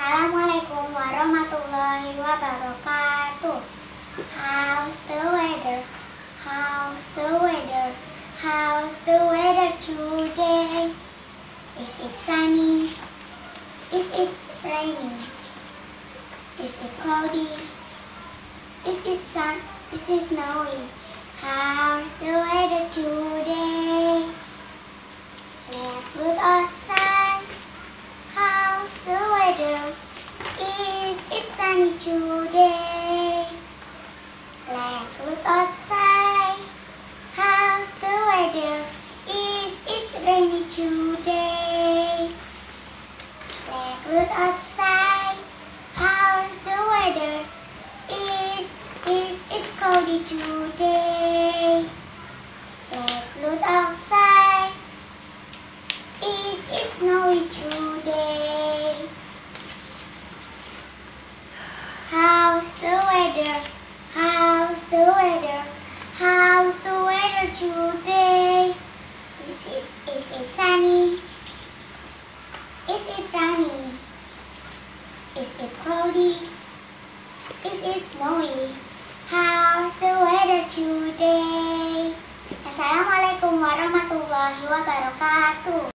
Assalamualaikum warahmatullahi wabarakatuh. How's the weather? How's the weather? How's the weather today? Is it sunny? Is it raining? Is it cloudy? Is it sun? Is it snowy? How's the weather today? Let's look outside. How's the weather? Is it sunny today? Let's look outside. How's the weather? Is it rainy today? Let's look outside. How's the weather? It is it cloudy today? Let's look outside. Is it snowy today? How's the weather? How's the weather? How's the weather today? Is it is it sunny? Is it rainy? Is it cloudy? Is it snowy? How's the weather today? Assalamualaikum warahmatullahi wabarakatuh.